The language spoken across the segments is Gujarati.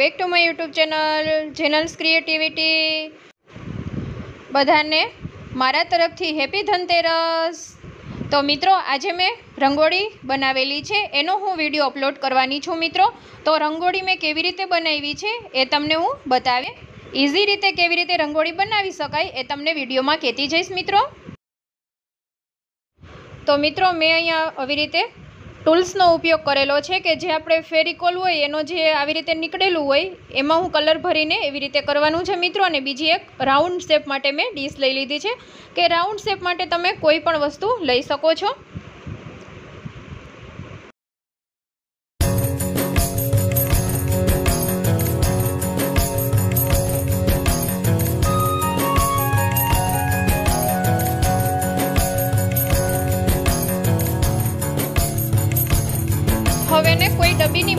Back to my YouTube channel જેનલ્સ creativity બધાને મારા તરફથી હેપી ધનતેરસ તો મિત્રો, આજે મેં રંગોળી બનાવેલી છે. એનો હું વીડિયો અપલોડ કરવાની છું મિત્રો. તો રંગોળી મેં કેવી રીતે બનાવી છે એ તમને હું બતાવે ઇઝી રીતે કેવી રીતે રંગોળી બનાવી શકાય એ તમને વિડીયોમાં કહેતી જઈશ મિત્રો. તો મિત્રો, મેં અહીંયા આવી રીતે ટૂલ્સનો ઉપયોગ કરેલો છે કે જે આપણે ફેરિકોલ હોય, એનો જે આવી રીતે નીકળેલું હોય, એમાં હું કલર ભરીને એવી રીતે કરવાનું છે મિત્રો. અને બીજી એક રાઉન્ડ શેપ માટે મેં ડીશ લઈ લીધી છે. કે રાઉન્ડ શેપ માટે તમે કોઈ પણ વસ્તુ લઈ શકો છો.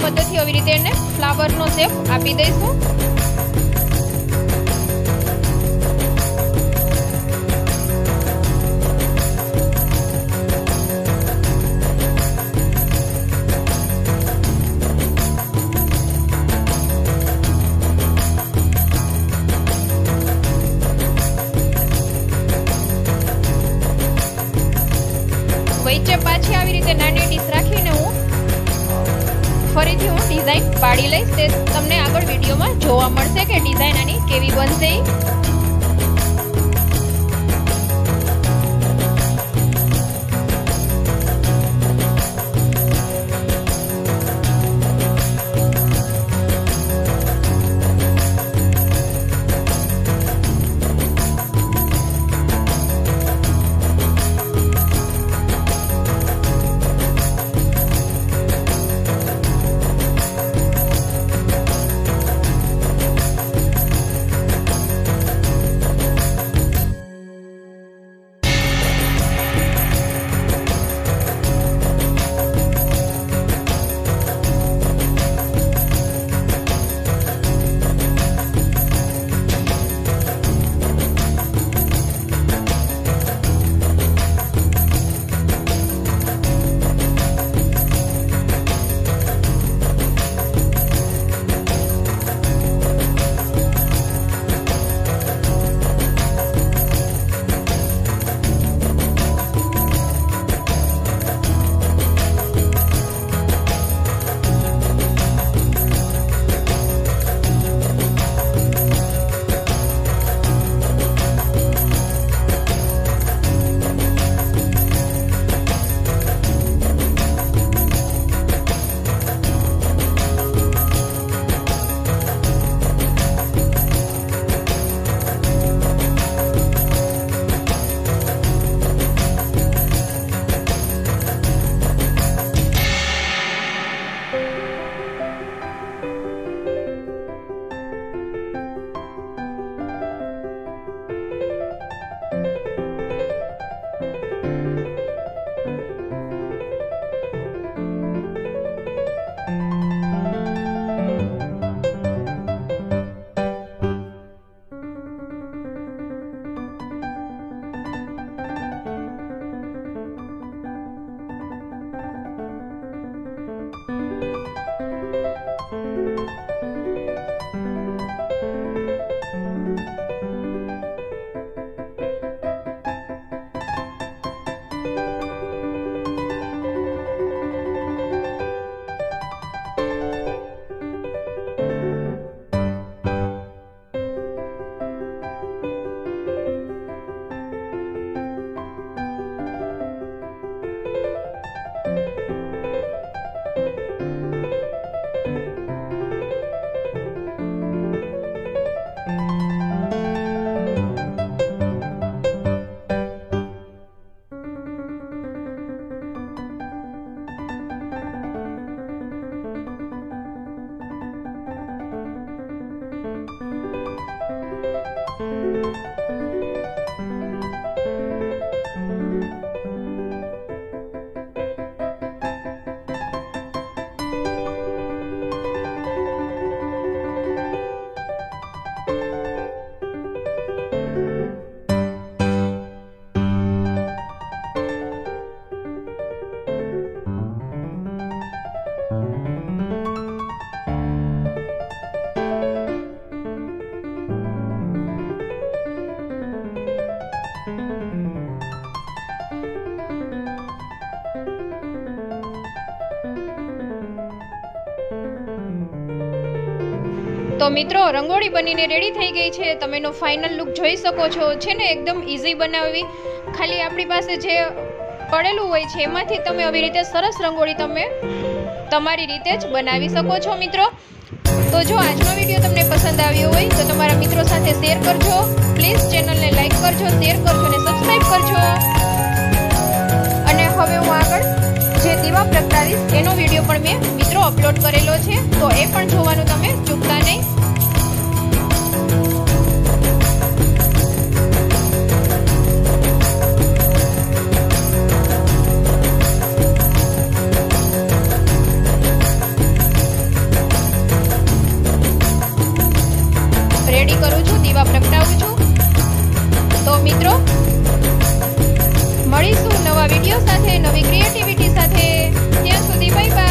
મદદથી આવી રીતે એને ફ્લાવરનો શેપ આપી દઈશું. ડિઝાઇન પાડી લઈશ તે તમને આગળ વિડીયોમાં જોવા મળશે કે ડિઝાઇન આની કેવી બનશે. તો મિત્રો, રંગોળી બનીને રેડી થઈ ગઈ છે. તમે એનો ફાઇનલ લુક જોઈ શકો છો. છે ને, એકદમ ઇઝી બનાવવી. ખાલી આપણી પાસે જે પડેલું હોય છે, એમાંથી તમે આવી રીતે સરસ રંગોળી તમે તમારી રીતે જ બનાવી શકો છો, મિત્રો. તો જો આજનો વીડિયો તમને પસંદ આવ્યો હોય, તો તમારા મિત્રો સાથે શેર કરજો. પ્લીઝ ચેનલને લાઇક કરજો શેર કરજો અને સબસ્ક્રાઈબ કરજો. અને હવે હું આગળ જે દીવા પ્રગટાવીશ પણ મેં મિત્રો અપલોડ કરેલો છે, તો એ પણ જોવાનું તમે, ચૂકતા નહીં. રેડી કરું છું, દીવા પ્રગટાવું છું. તો મિત્રો, મળીશું નવા વીડિયો સાથે, નવી ક્રિએટિવિટી સાથે. ત્યાં સુધી બાય બાય